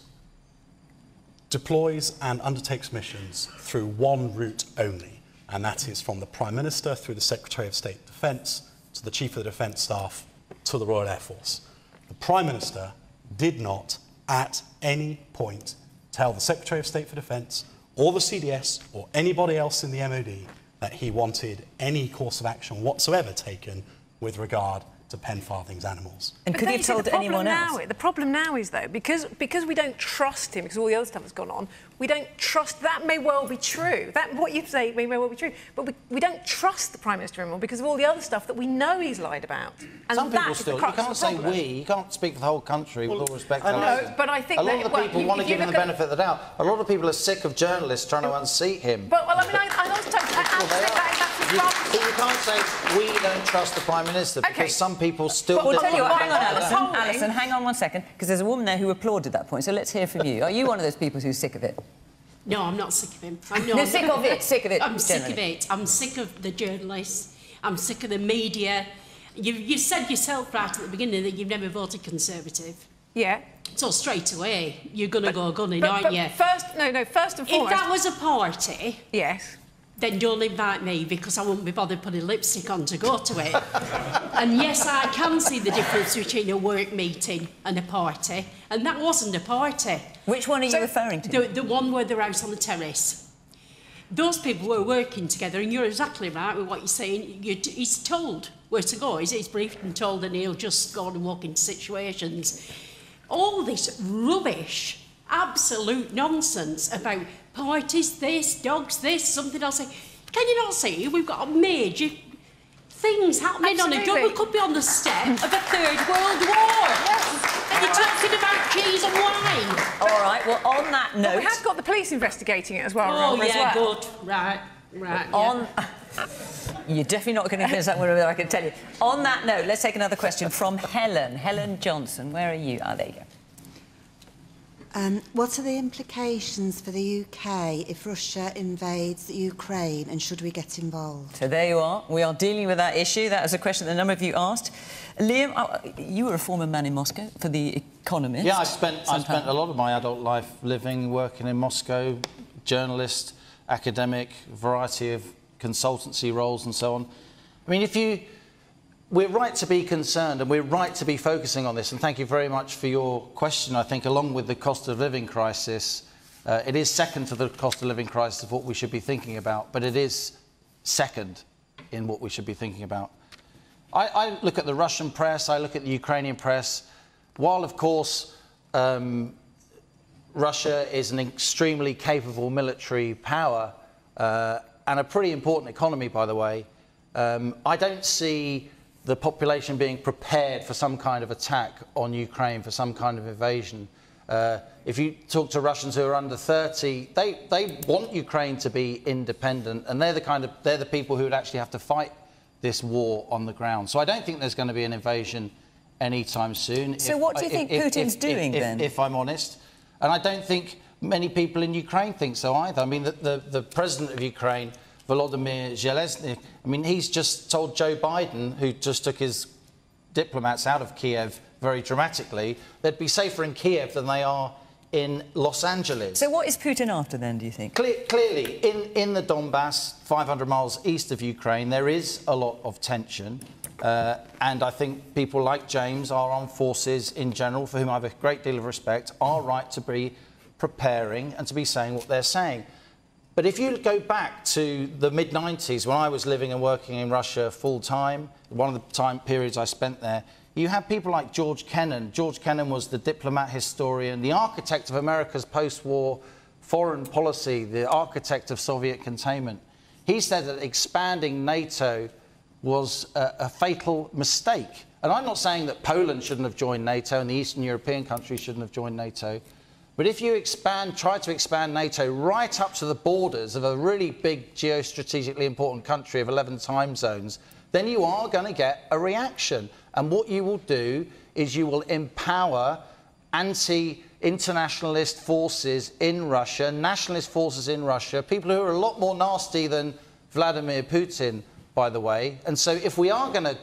deploys and undertakes missions through one route only, and that is from the Prime Minister through the Secretary of State Defence to the Chief of the Defence Staff to the Royal Air Force. The Prime Minister did not at any point tell the Secretary of State for Defence or the CDS or anybody else in the MOD that he wanted any course of action whatsoever taken with regard to Pen Farthing's animals. And But could he have told the problem anyone now, else? The problem now is, though, because, because we don't trust him, because all the other stuff has gone on, we don't trust... That may well be true. That, what you say may well be true. But we, we don't trust the Prime Minister anymore because of all the other stuff that we know he's lied about. And Some people the still. You can't say problem. we. You can't speak for the whole country with all respect. I know, Alison. but I think a lot that- of the well, people if want to give him the benefit of the doubt. A lot of people are sick of journalists trying to unseat him. But, well, I mean, I, I also don't... I, I, that, that's the You, problem. but you can't say we don't trust the prime minister because Okay. some people still. But we'll tell you what, hang on, Alison. Alison, hang on one second, because there's a woman there who applauded that point. So let's hear from you. Are you one of those people who's sick of it? No, I'm not sick of him. I'm No, sick of it, sick of it, I'm sick of it. I'm sick of the journalists. I'm sick of the media. You, you said yourself right at the beginning that you've never voted Conservative. Yeah. So straight away, you're going to go gunning, but- aren't but you? first, no, no, first and foremost... If that was a party... Yes. Then don't invite me because I won't be bothered putting lipstick on to go to it. and yes, I can see the difference between a work meeting and a party. And that wasn't a party. Which one are you referring to? The, the one where they're out on the terrace. Those people were working together, and you're exactly right with what you're saying. You're he's told where to go. He's, he's briefed and told, and he'll just go and walk into situations. All this rubbish, absolute nonsense about parties, this, dogs, this, something else. Can you not see we've got a major things happening on a job. We could be on the step of a third world war. Yes. And you're talking about cheese and wine. All right, well, on that But note... we have got the police investigating it as well, Oh, remember, yeah, as well. good. Right, right. yeah. On... You're definitely not going to finish that one over there, I can tell you. On that note, let's take another question from Helen. Helen Johnson, where are you? Ah, there you go. Um, what are the implications for the UK if Russia invades Ukraine and should we get involved? So there you are. We are dealing with that issue. That was a question that a number of you asked. Liam, uh, you were a former man in Moscow for The Economist. Yeah, I spent I spent a lot of my adult life living, working in Moscow, journalist, academic, variety of consultancy roles and so on. I mean, if you we're right to be concerned and we're right to be focusing on this and thank you very much for your question. I think along with the cost of living crisis, uh, it is second to the cost of living crisis of what we should be thinking about, but it is second in what we should be thinking about. I, I look at the Russian press, I look at the Ukrainian press. While, of course, um, Russia is an extremely capable military power uh, and a pretty important economy, by the way, um, I don't see the population being prepared for some kind of attack on Ukraine, for some kind of invasion. Uh, if you talk to Russians who are under 30, they, they want Ukraine to be independent, and they're the kind of they're the people who would actually have to fight this war on the ground. So I don't think there's going to be an invasion anytime soon. So what do you think Putin's doing if, then? If I'm honest, and I don't think many people in Ukraine think so either. I mean, the, the, the president of Ukraine, Volodymyr Zelensky, I mean, he's just told Joe Biden, who just took his diplomats out of Kiev very dramatically, they'd be safer in Kiev than they are in Los Angeles. So what is Putin after then, do you think? Cle- clearly, in, in the Donbass, 500 miles east of Ukraine, there is a lot of tension. Uh, and I think people like James, our armed forces in general, for whom I have a great deal of respect, are right to be preparing and to be saying what they're saying. But if you go back to the mid 90s when I was living and working in Russia full time, one of the time periods I spent there, you had people like George Kennan. George Kennan was the diplomat historian, the architect of America's post war foreign policy, the architect of Soviet containment. He said that expanding NATO was a, a fatal mistake. And I'm not saying that Poland shouldn't have joined NATO and the Eastern European countries shouldn't have joined NATO. But if you expand, try to expand NATO right up to the borders of a really big geostrategically important country of 11 time zones, then you are going to get a reaction. And what you will do is you will empower anti internationalist forces in Russia, nationalist forces in Russia, people who are a lot more nasty than Vladimir Putin, by the way. And so if we are going to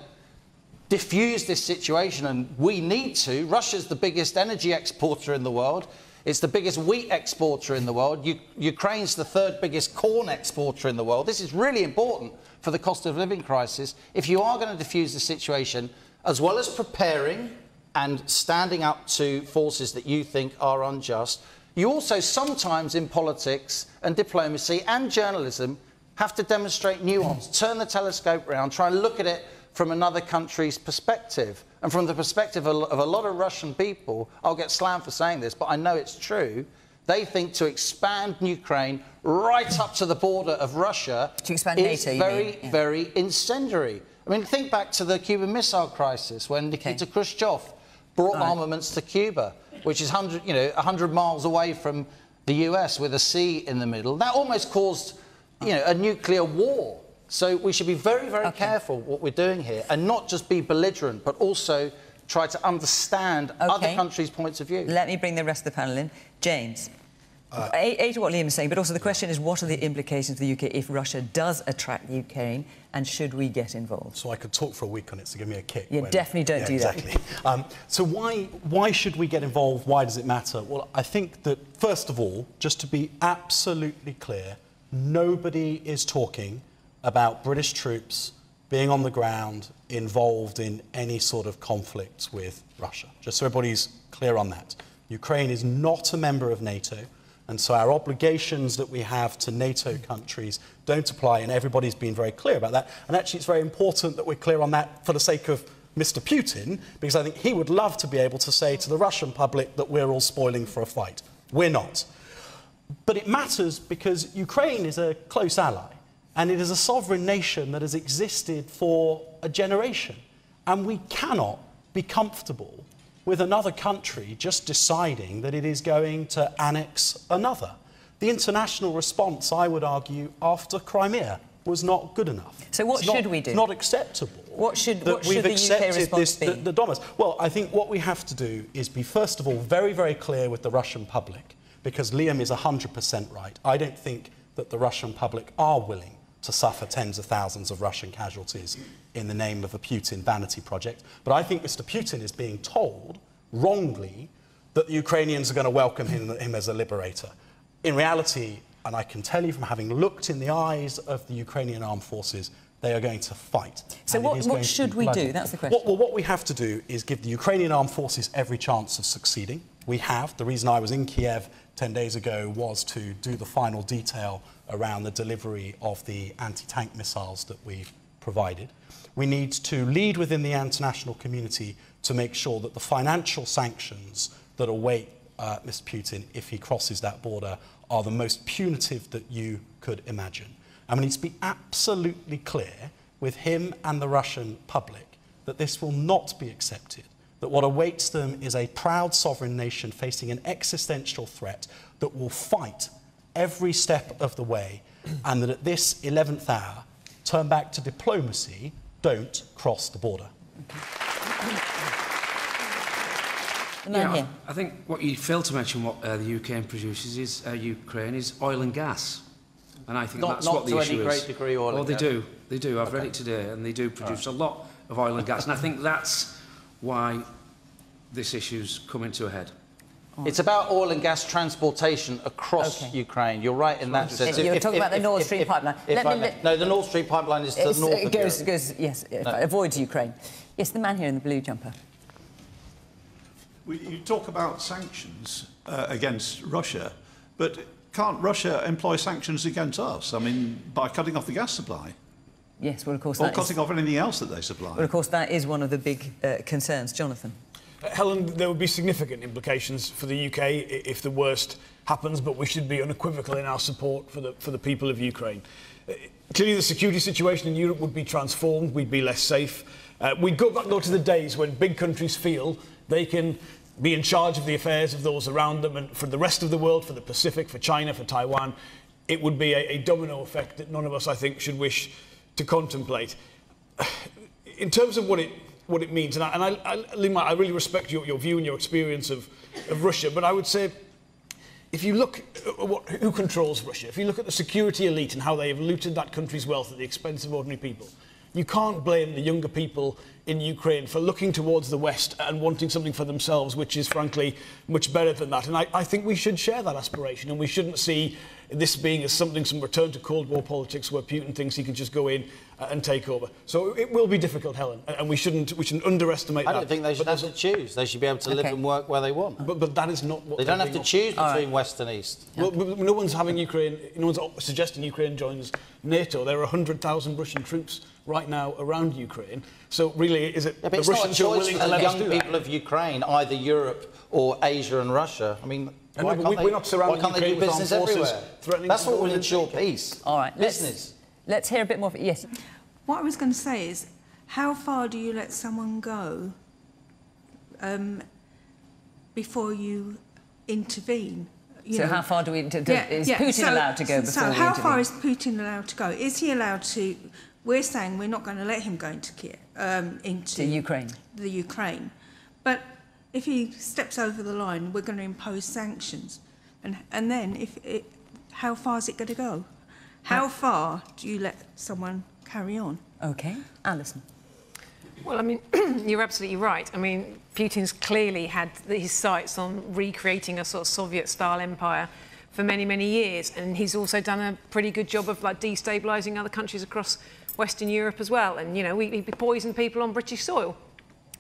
diffuse this situation, and we need to, Russia's the biggest energy exporter in the world. It's the biggest wheat exporter in the world. U Ukraine's the third biggest corn exporter in the world. This is really important for the cost of living crisis. If you are going to diffuse the situation, as well as preparing and standing up to forces that you think are unjust, you also sometimes in politics and diplomacy and journalism have to demonstrate nuance, turn the telescope around, try and look at it from another country's perspective. And from the perspective of a lot of Russian people, I'll get slammed for saying this, but I know it's true. They think to expand Ukraine right up to the border of Russia to expand is NATO, very, yeah. very incendiary. I mean, think back to the Cuban Missile Crisis when Nikita okay. Khrushchev brought right. armaments to Cuba, which is 100, you know, 100 miles away from the US with a sea in the middle. That almost caused you know, a nuclear war. So we should be very, very okay. careful what we're doing here and not just be belligerent, but also try to understand okay. other countries' points of view. Let me bring the rest of the panel in. James. Uh, a, a, to what Liam is saying, but also the question is what are the implications for the UK if Russia does attract Ukraine and should we get involved? So I could talk for a week on it, so give me a kick. Yeah, when, definitely don't yeah, do exactly. that. Um, so why, why should we get involved? Why does it matter? Well, I think that, first of all, just to be absolutely clear, nobody is talking about British troops being on the ground involved in any sort of conflict with Russia. Just so everybody's clear on that. Ukraine is not a member of NATO, and so our obligations that we have to NATO countries don't apply, and everybody's been very clear about that. And actually, it's very important that we're clear on that for the sake of Mr. Putin, because I think he would love to be able to say to the Russian public that we're all spoiling for a fight. We're not. But it matters because Ukraine is a close ally and it is a sovereign nation that has existed for a generation. And we cannot be comfortable with another country just deciding that it is going to annex another. The international response, I would argue, after Crimea was not good enough. So what it's should not, we do? It's not acceptable. What should, what should the accepted UK response this, be? The, the. Well, I think what we have to do is be, first of all, very, very clear with the Russian public because Liam is 100% right. I don't think that the Russian public are willing to suffer tens of thousands of Russian casualties in the name of a Putin vanity project. But I think Mr. Putin is being told, wrongly, that the Ukrainians are going to welcome him, him as a liberator. In reality, and I can tell you from having looked in the eyes of the Ukrainian armed forces, they are going to fight. So what, what should we do? That's the question. What, well, what we have to do is give the Ukrainian armed forces every chance of succeeding. We have. The reason I was in Kiev 10 days ago was to do the final detail around the delivery of the anti-tank missiles that we've provided. We need to lead within the international community to make sure that the financial sanctions that await uh, Mr. Putin if he crosses that border are the most punitive that you could imagine. And we need to be absolutely clear with him and the Russian public that this will not be accepted that what awaits them is a proud sovereign nation facing an existential threat that will fight every step of the way, and that at this 11th hour, turn back to diplomacy, don't cross the border. Yeah, I think what you fail to mention what uh, the Ukraine produces is uh, Ukraine is oil and gas, and I think not, that's not what the issue is. Not to issue any is. great degree oil well, and they gas. do, they do. I've Okay. read it today, and they do produce Right. a lot of oil and gas, and I think that's why this issue's coming to a head. It's about oil and gas transportation across Okay. Ukraine. You're right in that sense. You're If- talking if- about the if- Nord Stream if- pipeline. if Let I me- may- let- no, the Nord Stream pipeline is to the It's- north it goes, Europe. goes, yes, it No. avoids Ukraine. Yes, the man here in the blue jumper. We- You talk about sanctions. uh, against Russia, but can't Russia employ sanctions against us? I mean, by cutting off the gas supply? Yes, well, of course, Or that cutting is, off anything else that they supply? well, of course, that is one of the big uh, concerns. Jonathan. Uh, Helen, there would be significant implications for the UK if the worst happens, but we should be unequivocal in our support for the, for the people of Ukraine. Uh, Clearly, the security situation in Europe would be transformed. We'd be less safe. Uh, we'd go back though to the days when big countries feel they can be in charge of the affairs of those around them, and for the rest of the world, for the Pacific, for China, for Taiwan, it would be a, a domino effect that none of us, I think, should wish to contemplate. In terms of what it what it means, and I, and I, I, Lima, I really respect your, your view and your experience of, of Russia, but I would say if you look at what, who controls Russia, if you look at the security elite and how they have looted that country's wealth at the expense of ordinary people, you can't blame the younger people in Ukraine for looking towards the West and wanting something for themselves, which is frankly much better than that. And I, I think we should share that aspiration, and we shouldn't see this being as something, some return to Cold War politics where Putin thinks he can just go in uh, and take over. So it will be difficult, Helen, and we shouldn't, we shouldn't underestimate I that. don't think they should But have to choose. They should be able to live and work where they want. But, but that is not what They they're don't have to choose offered. between West and East. Well, but no one's having Ukraine, no one's suggesting Ukraine joins NATO. There are 100,000 Russian troops right now around Ukraine. So really, is it Yeah, the it's Russians who not are a choice willing for to the let us young do that? people of Ukraine, either Europe or Asia and Russia. I mean, I why but can't we- they, we're not surrounding why can't they do Ukraine with business armed forces everywhere? threatening That's what go we in need short peace. All right, let's- business. Let's hear a bit more. Yes. What I was going to say is, how far do you let someone go um, before you intervene? You So how far do we- do- do- is Putin so- allowed to go So before we how far is Putin allowed to go? Is he allowed to? We're saying we're not going to let him go into Kiev, um, into To Ukraine. the Ukraine, but if he steps over the line, we're going to impose sanctions, and and then if it, how far is it going to go? How far do you let someone carry on? Okay, Alison. Well, I mean, you're absolutely right. I mean, Putin's clearly had his sights on recreating a sort of Soviet-style empire for many, many years, and he's also done a pretty good job of like destabilising other countries across Western Europe as well. And you know, we, we poison people on British soil.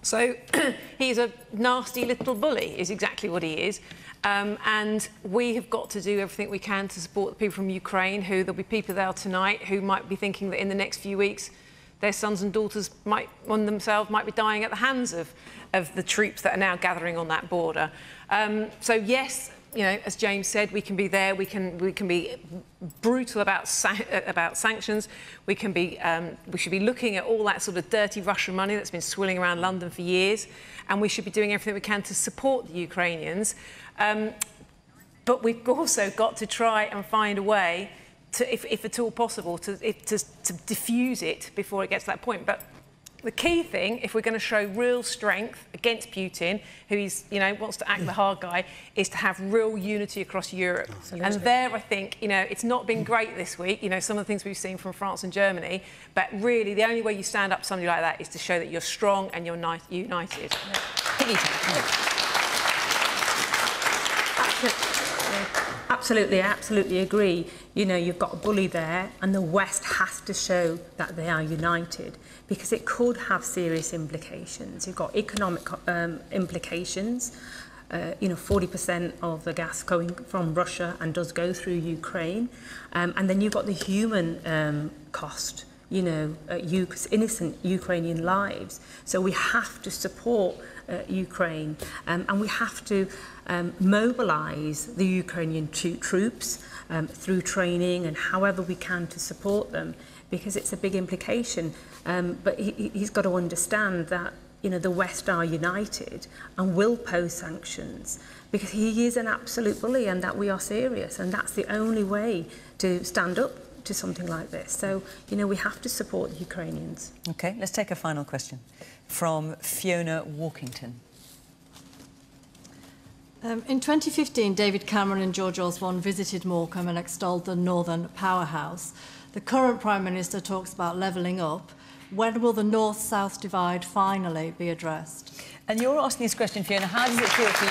So he's a nasty little bully, is exactly what he is. Um, and we have got to do everything we can to support the people from Ukraine, who there'll be people there tonight who might be thinking that in the next few weeks their sons and daughters might, on themselves, might be dying at the hands of, of the troops that are now gathering on that border. Um, so yes, you know, as James said, we can be there. We can we can be brutal about sa- about sanctions. We can be um, we should be looking at all that sort of dirty Russian money that's been swilling around London for years, and we should be doing everything we can to support the Ukrainians. Um, but we've also got to try and find a way to, if, if at all possible, to, if, to, to diffuse it before it gets to that point. But the key thing, if we're going to show real strength against Putin, who he's, you know, wants to act the hard guy, is to have real unity across Europe. And there, I think, you know, it's not been great this week. You know, some of the things we've seen from France and Germany. But really, the only way you stand up to somebody like that is to show that you're strong and you're ni- united. Absolutely, I absolutely agree. You know, you've got a bully there, and the West has to show that they are united because it could have serious implications. You've got economic um, implications. Uh, you know, 40% of the gas going from Russia and does go through Ukraine. Um, and then you've got the human um, cost, you know, uh, innocent Ukrainian lives. So we have to support uh, Ukraine um, and we have to um, mobilize the Ukrainian troops um, through training and however we can to support them because it's a big implication. Um, but he, he- he's got to understand that you know the West are united and will pose sanctions because he is an absolute bully and that we are serious and that's the only way to stand up to something like this. So you know we have to support the Ukrainians. Okay, let's take a final question from Fiona Walkington. Um, in 2015, David Cameron and George Osborne visited Morecambe and extolled the Northern powerhouse. The current Prime Minister talks about levelling up. When will the North-South divide finally be addressed? And you're asking this question, Fiona, how does it feel for you?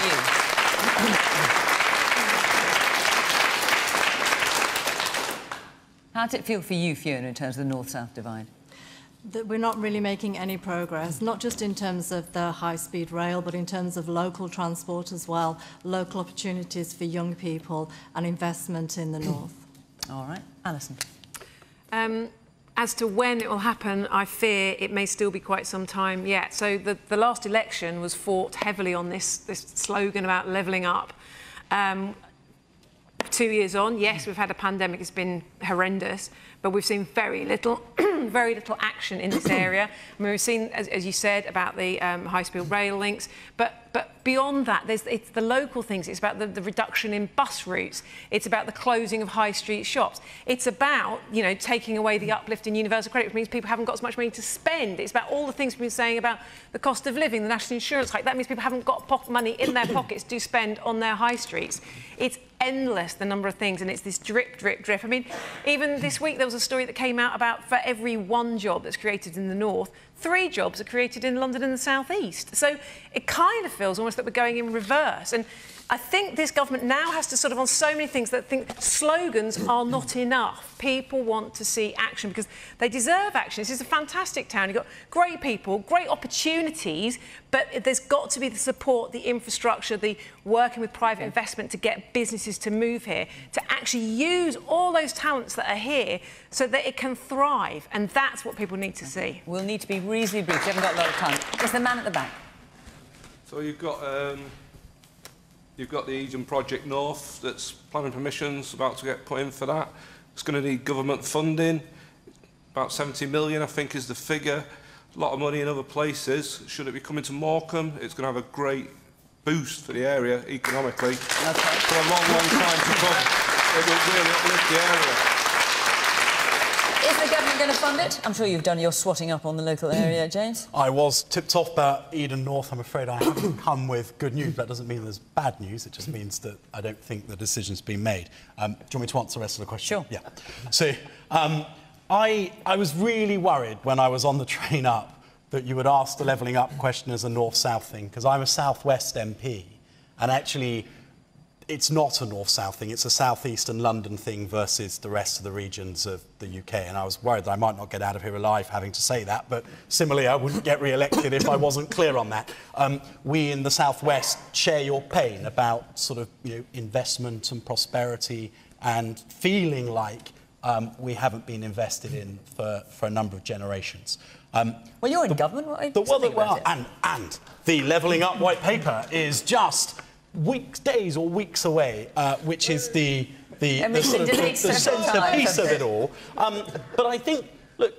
how does it feel for you, Fiona, in terms of the North-South divide? that we're not really making any progress, not just in terms of the high-speed rail, but in terms of local transport as well, local opportunities for young people and investment in the north. All right, Alison. Um, as to when it will happen, I fear it may still be quite some time yet. So the, the last election was fought heavily on this, this slogan about levelling up. Um, two years on, yes, we've had a pandemic, it's been horrendous, but we've seen very little, very little action in this area. I mean, we've seen, as, as you said, about the um, high-speed rail links, but, but beyond that, there's, it's the local things. It's about the, the reduction in bus routes. It's about the closing of high street shops. It's about, you know, taking away the uplift in universal credit, which means people haven't got as much money to spend. It's about all the things we've been saying about the cost of living, the national insurance hike. That means people haven't got money in their pockets to spend on their high streets. It's endless, the number of things, and it's this drip, drip, drip. I mean, even this week there was a story that came out about for every one job that's created in the north, three jobs are created in London and the South East. So it kind of feels almost that we're going in reverse. And I think this government now has to sort of on so many things that think slogans are not enough. People want to see action because they deserve action. This is a fantastic town. You've got great people, great opportunities, but there's got to be the support, the infrastructure, the working with private investment to get businesses to move here, to actually use all those talents that are here so that it can thrive. And that's what people need to see. We'll need to be reasonably brief. You haven't got a lot of time. There's the man at the back. So you've got um, You've got the Eden Project North that's planning permissions about to get put in for that. It's going to need government funding. About 70 million, I think, is the figure. A lot of money in other places. Should it be coming to Morecambe, it's going to have a great boost for the area economically. Okay. For a long, long time to come. It will really uplift the area. Is the government going to fund it? I'm sure you've done your swatting up on the local area, James. I was tipped off about Eden North. I'm afraid I haven't come with good news. That doesn't mean there's bad news. It just means that I don't think the decision's been made. Um, do you want me to answer the rest of the question? Sure. Yeah. So um, I, I was really worried when I was on the train up that you would ask the levelling up question as a north-south thing, because I'm a south-west MP, and actually it's not a north-south thing, it's a south-east and London thing versus the rest of the regions of the UK. And I was worried that I might not get out of here alive having to say that, but similarly, I wouldn't get re-elected if I wasn't clear on that. Um, we in the southwest share your pain about sort of you know, investment and prosperity and feeling like um, we haven't been invested in for, for a number of generations. Um, well, you're in the, government. What the, well, well, and, and the levelling up white paper is just weeks, days or weeks away, uh, which is the the, the, sort of, the, the, the piece of it all. Um, but I think, look,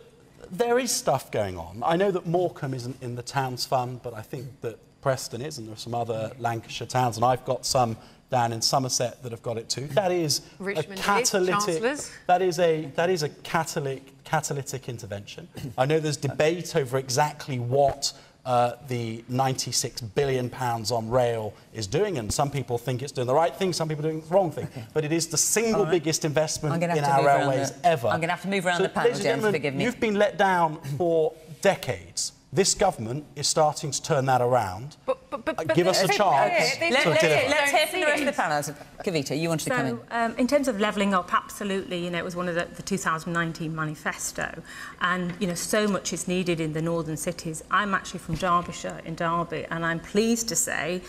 there is stuff going on. I know that Morecambe isn't in the Towns Fund, but I think that Preston is, and there are some other Lancashire towns, and I've got some down in Somerset that have got it too. That is Richmond a catalytic. Is, that is a that is a catalytic catalytic intervention. I know there's debate over exactly what uh, the 96 billion pounds on rail is doing, and some people think it's doing the right thing, some people are doing the wrong thing. Okay. But it is the single right. biggest investment in our railways the, ever. I'm going to have to move around so, the panel, James, forgive me. You've been let down for decades. This government is starting to turn that around. But, but, but, Give us a chance. Let, us hear from the rest of the panel. Kavita, you wanted so, to come in. Um, in terms of levelling up, absolutely. You know, it was one of the, the 2019 manifesto, and you know, so much is needed in the northern cities. I'm actually from Derbyshire, in Derby, and I'm pleased to say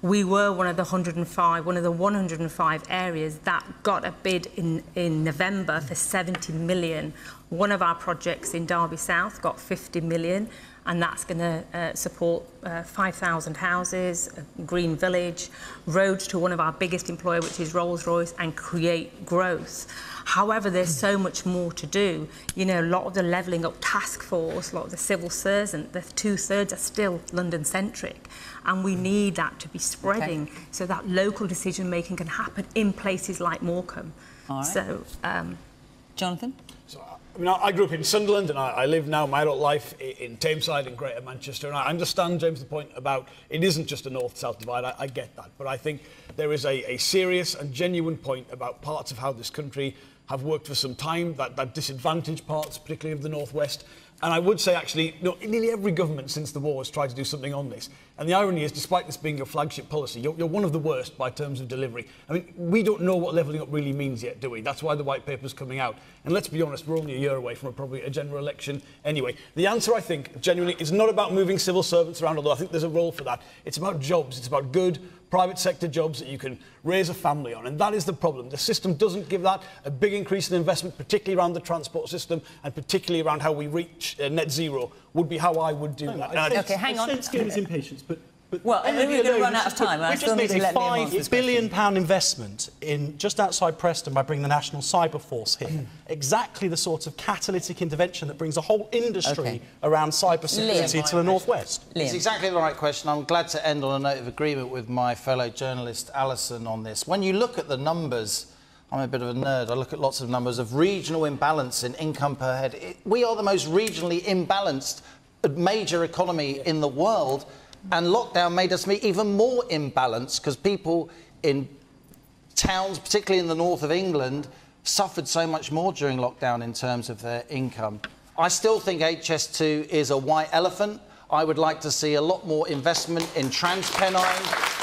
we were one of the 105, one of the 105 areas that got a bid in, in November for 70 million. One of our projects in Derby South got 50 million and that's going to uh, support uh, 5,000 houses, a green village, roads to one of our biggest employer, which is Rolls-Royce, and create growth. However, there's so much more to do. You know, a lot of the levelling up task force, a lot of the civil servants, the two-thirds are still London-centric. And we need that to be spreading okay. so that local decision-making can happen in places like Morecambe. All right. So, um, Jonathan? I mean, I grew up in Sunderland and I, I live now my adult life in Tameside in Greater Manchester. And I understand, James, the point about it isn't just a north-south divide. I, I get that. But I think there is a, a serious and genuine point about parts of how this country have worked for some time, that, that disadvantaged parts, particularly of the northwest. And I would say, actually, know, nearly every government since the war has tried to do something on this. And the irony is, despite this being your flagship policy, you're, you're one of the worst by terms of delivery. I mean, we don't know what levelling up really means yet, do we? That's why the white paper's coming out. And let's be honest, we're only a year away from a, probably a general election anyway. The answer, I think, genuinely, is not about moving civil servants around, although I think there's a role for that. It's about jobs. It's about good, private sector jobs that you can raise a family on. And that is the problem. The system doesn't give that a big increase in investment, particularly around the transport system and particularly around how we reach uh, net zero, would be how I would do that. I Okay, hang on. sense Gail's impatience, but but Well, I mean, we're going to run out of time. I We still just need made to a let Liam five answer this billion pound investment in just outside Preston by bringing the National Cyber Force here. exactly the sort of catalytic intervention that brings a whole industry Okay. around cyber security to the northwest. It's exactly the right question. I'm glad to end on a note of agreement with my fellow journalist Alison on this. When you look at the numbers, I'm a bit of a nerd. I look at lots of numbers of regional imbalance in income per head. It, we are the most regionally imbalanced uh, major economy in the world, and lockdown made us even more imbalanced because people in towns, particularly in the north of England, suffered so much more during lockdown in terms of their income. I still think HS2 is a white elephant. I would like to see a lot more investment in TransPennine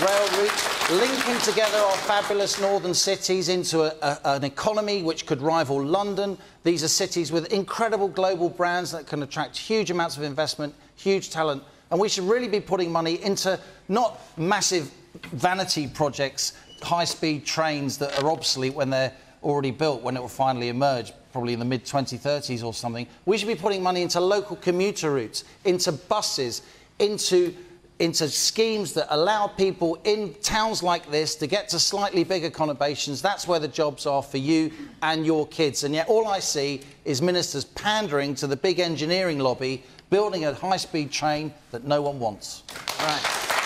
rail route, linking together our fabulous northern cities into a, a, an economy which could rival London. These are cities with incredible global brands that can attract huge amounts of investment, huge talent, and we should really be putting money into not massive vanity projects, high-speed trains that are obsolete when they're already built, when it will finally emerge, probably in the mid-2030s or something. We should be putting money into local commuter routes, into buses, into into schemes that allow people in towns like this to get to slightly bigger conurbations. That's where the jobs are for you and your kids. And yet all I see is ministers pandering to the big engineering lobby, building a high-speed train that no one wants. Right.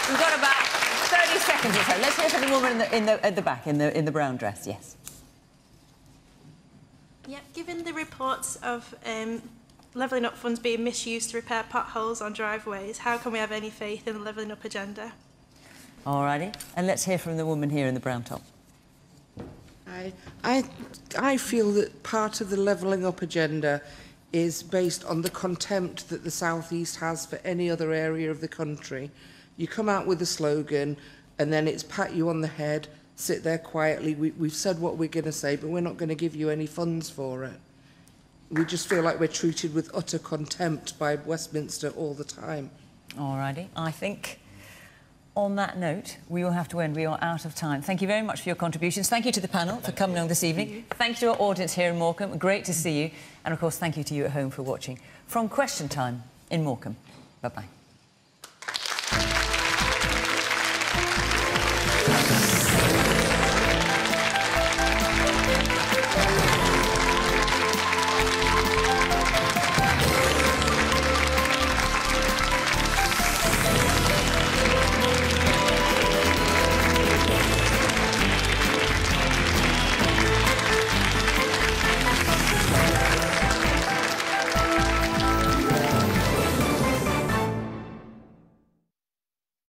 We've got about 30 seconds or so. Let's hear from the woman in the, in the, at the back, in the, in the brown dress. Yes. Yep, given the reports of um, levelling up funds being misused to repair potholes on driveways, how can we have any faith in the levelling up agenda? All righty. And let's hear from the woman here in the brown top. I, I, I feel that part of the levelling up agenda is based on the contempt that the South East has for any other area of the country. You come out with a slogan and then it's pat you on the head, sit there quietly, we, we've said what we're going to say, but we're not going to give you any funds for it. We just feel like we're treated with utter contempt by Westminster all the time. All righty. I think on that note, we will have to end. We are out of time. Thank you very much for your contributions. Thank you to the panel for coming along this evening. Thank you to our audience here in Morecambe. Great to see you. And of course, thank you to you at home for watching. From Question Time in Morecambe. Bye-bye.